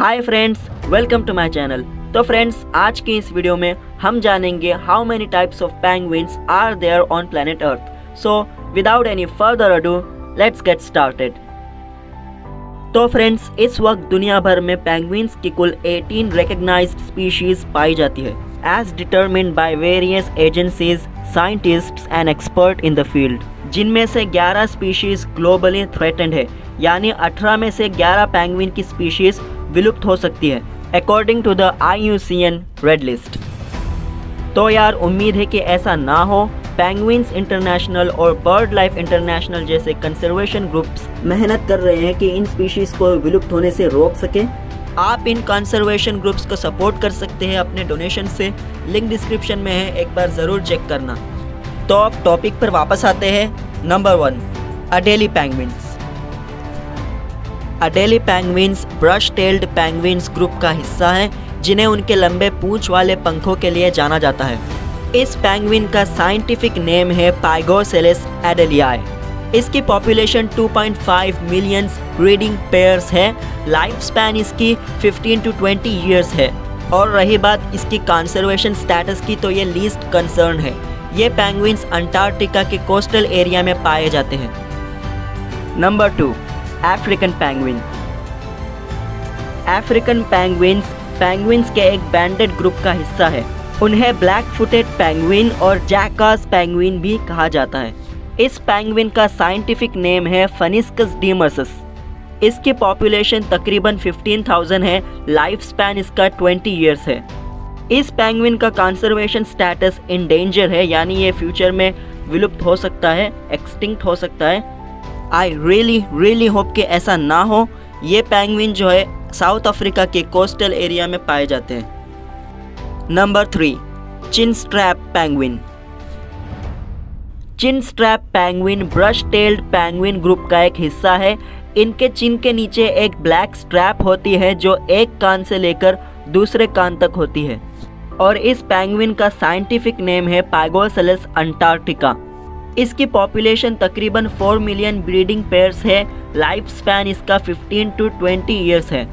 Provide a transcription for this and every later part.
Hi friends welcome to my channel तो friends आज की इस वीडियो में हम जानेंगे how many types of penguins are there on planet Earth so without any further ado let's get started तो friends इस वक्त दुनिया भर में पेंगुइन्स की कुल 18 रिकग्नाइज्ड स्पीशीज पाई जाती है as determined by various agencies scientists and expert in the field जिनमें से 11 स्पीशीज ग्लोबली थ्रेटेंड है, यानी 18 में से 11 पेंगुइन की स्पीशीज विलुप्त हो सकती है according to the I U C N red list तो यार, उम्मीद है कि ऐसा ना हो पेंगुइन्स इंटरनेशनल और बर्ड लाइफ इंटरनेशनल जैसे कंजर्वेशन ग्रुप्स मेहनत कर रहे हैं कि इन स्पीशीज को विलुप्त होने से रोक सकें। आप इन कंजर्वेशन ग्रुप्स को सपोर्ट कर सकते हैं अपने डोनेशन से। लिंक डिस्क्रिप्शन में है, एक बार ज़रूर चेक करना। तो अब टॉपिक पर वापस आते हैं। Number one Adelie penguins Adelie penguins brush tailed penguins group का हिस्सा है, जिन्हें उनके लंबे पूंछ वाले पंखों के लिए जाना जाता है। इस पेंगुइन का साइंटिफिक नेम है पाइगोसेलेस एडेलियाई इसकी पॉपुलेशन 2.5 मिलियन ब्रीडिंग पेयर्स है। लाइफ स्पैन इसकी 15 टू 20 इयर्स है। और रही बात इसकी कंजर्वेशन स्टेटस की तो ये लीस्ट कंसर्न है। ये पेंगुइन्स अंटार्कटिका के कोस्टल एरिया में पाए जाते हैं। Number two African penguin African penguins penguins के एक बैंडेड ग्रुप का हिस्सा है। उन्हें ब्लैक फुटेड पेंगुइन और जैकास पेंगुइन भी कहा जाता है। इस पेंगुइन का साइंटिफिक नेम है फनिस्कस डीमर्सस इसकी पॉपुलेशन तकरीबन 15,000 है। लाइफ स्पैन इसका 20 इयर्स है। इस पेंगुइन का कंजर्वेशन स्टेटस इन है यानी ये फ्यूचर में विलुप्त हो सकता है एक्सटिंक्ट हो सकता है। आई रियली रियली होप कि ऐसा ना हो। ये पैंगविन जो है साउथ अफ्रीका के कोस्टल एरिया में पाए जाते हैं। Number three chinstrap penguin chinstrap penguin brush tailed penguin group का एक हिस्सा है। इनके चिन के नीचे एक ब्लैक स्ट्रैप होती है, जो एक कान से लेकर दूसरे कान तक होती है। और इस पैंगविन का साइंटिफिक नेम है पैगोसलस अंटार्कटिका इसकी पॉपुलेशन तकरीबन 4 मिलियन ब्रीडिंग पेयर्स है। लाइफ स्पैन इसका 15 टू 20 इयर्स है।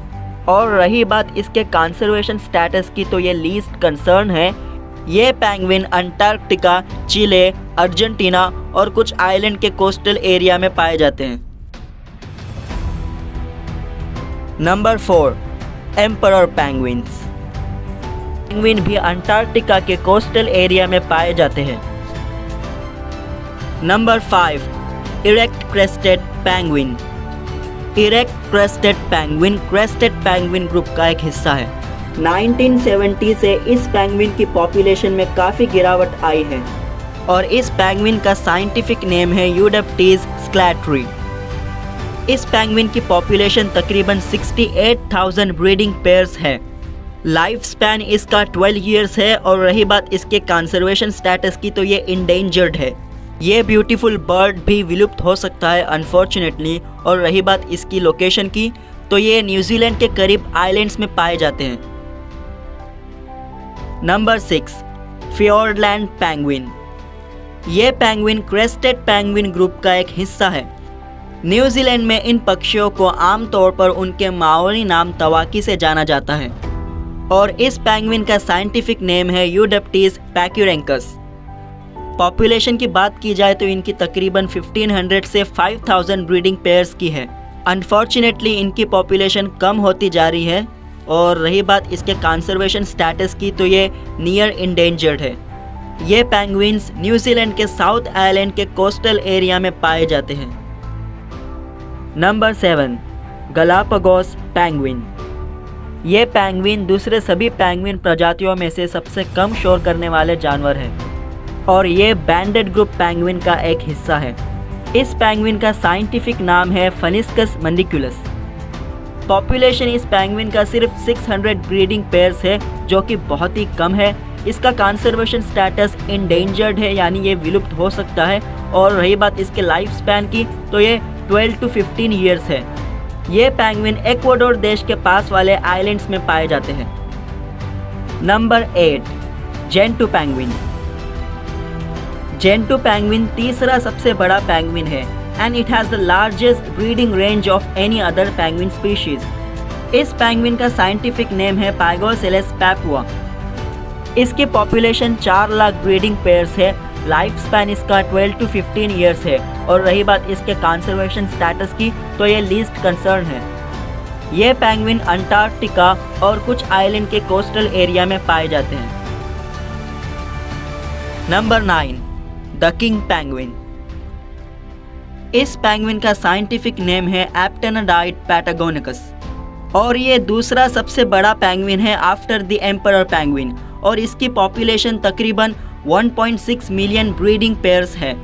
और रही बात इसके कंसर्वेशन स्टेटस की तो ये लीस्ट कंसर्न है। ये पेंगुइन अंटार्कटिका चिले अर्जेंटीना और कुछ आइलैंड के कोस्टल एरिया में पाए जाते हैं। नंबर फोर एम्पर पेंगुइन भी अंटार्कटिका के कोस्टल एरिया में पाए जाते हैं। Number five erect crested penguin erect crested penguin crested penguin group का एक हिस्सा है। 1970 से इस पैंगविन की पॉपुलेशन में काफ़ी गिरावट आई है। और इस पैंगविन का साइंटिफिक नेम है यूडप्टीज स्क्लैट्री इस पैंगविन की पॉपुलेशन तकरीबन 68,000 ब्रीडिंग पेयर्स है। लाइफ स्पैन इसका 12 इयर्स है और रही बात इसके कंजर्वेशन स्टेटस की तो ये इंडेंजर्ड है। ये ब्यूटीफुल बर्ड भी विलुप्त हो सकता है अनफॉर्चुनेटली और रही बात इसकी लोकेशन की तो ये न्यूजीलैंड के करीब आइलैंड्स में पाए जाते हैं। नंबर सिक्स फ्योर्डलैंड पैंगविन ये पैंगविन क्रेस्टेड पैंगविन ग्रुप का एक हिस्सा है। न्यूजीलैंड में इन पक्षियों को आमतौर पर उनके माओरी नाम तवाकी से जाना जाता है। और इस पैंगविन का साइंटिफिक नेम है यूडप्टीज पैक्यूरेंकस पॉपुलेशन की बात की जाए तो इनकी तकरीबन 1500 से 5000 ब्रीडिंग पेयर्स की है। अनफॉर्चुनेटली इनकी पॉपुलेशन कम होती जा रही है और रही बात इसके कंजर्वेशन स्टेटस की तो ये नियर इंडेंजर्ड है। ये पेंगुइन्स न्यूजीलैंड के साउथ आइलैंड के कोस्टल एरिया में पाए जाते हैं। नंबर सेवन गलापगोस पेंगुइन ये पेंगुइन दूसरे सभी पेंगुइन प्रजातियों में से सबसे कम शोर करने वाले जानवर हैं। और ये बैंडेड ग्रुप पेंगुइन का एक हिस्सा है। इस पेंगुइन का साइंटिफिक नाम है फनिस्कस मंडिकुलस पॉपुलेशन इस पेंगुइन का सिर्फ़ 600 ब्रीडिंग पेयर्स है, जो कि बहुत ही कम है। इसका कंजर्वेशन स्टेटस इंडेंजर्ड है, यानी ये विलुप्त हो सकता है। और रही बात इसके लाइफ स्पैन की तो ये 12 टू 15 इयर्स है। ये पेंगुइन एक्वाडोर देश के पास वाले आइलैंड्स में पाए जाते हैं। Number eight gentoo penguin gentoo penguin तीसरा सबसे बड़ा पैंगविन है and it has the largest breeding range of any other penguin species इस पैंगविन का साइंटिफिक नेम है पैगोसेलेस पैपुआ इसकी पॉपुलेशन चार लाख ब्रीडिंग पेयर्स है लाइफ स्पैन इसका 12 टू 15 ईयर्स है, और रही बात इसके कंजर्वेशन स्टेटस की तो ये लीस्ट कंसर्न है। ये पैंगविन अंटार्कटिका और कुछ आइलैंड के कोस्टल एरिया में पाए जाते हैं। Number nine the king penguin इस पैंगविन का साइंटिफिक नेम है एप्टेनाडाइट पैटागोनिकस। और ये दूसरा सबसे बड़ा पैंगविन है आफ्टर द एम्पर पैंगविन और इसकी पॉपुलेशन तकरीबन 1.6 मिलियन ब्रीडिंग पेयर्स है।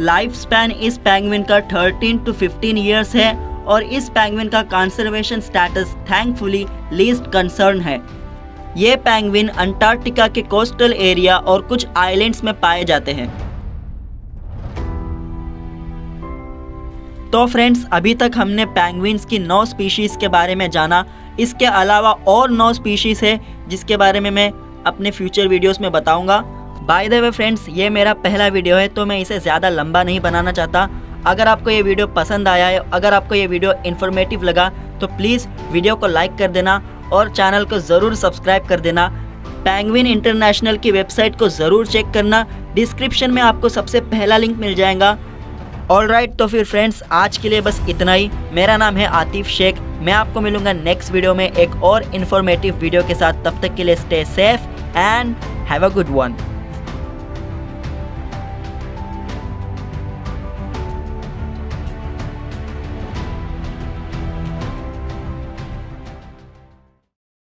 लाइफ स्पैन इस पैंगविन का 13 टू 15 इयर्स है और इस पैंगविन का conservation status thankfully least concern है। ये पैंगविन अंटार्कटिका के कोस्टल एरिया और कुछ आइलैंड्स में पाए जाते हैं। तो फ्रेंड्स अभी तक हमने पैंगविन्स की नौ स्पीशीज़ के बारे में जाना। इसके अलावा और नौ स्पीशीज़ है, जिसके बारे में मैं अपने फ्यूचर वीडियोस में बताऊँगा। बाय द वे फ्रेंड्स ये मेरा पहला वीडियो है तो मैं इसे ज़्यादा लंबा नहीं बनाना चाहता। अगर आपको ये वीडियो पसंद आया है, अगर आपको ये वीडियो इन्फॉर्मेटिव लगा तो प्लीज़ वीडियो को लाइक कर देना और चैनल को ज़रूर सब्सक्राइब कर देना। पैंगविन इंटरनेशनल की वेबसाइट को ज़रूर चेक करना। डिस्क्रिप्शन में आपको सबसे पहला लिंक मिल जाएगा। ऑल right, तो फिर फ्रेंड्स आज के लिए बस इतना ही। मेरा नाम है आतिफ शेख। मैं आपको मिलूँगा नेक्स्ट वीडियो में एक और इन्फॉर्मेटिव वीडियो के साथ। तब तक के लिए stay safe and have a good one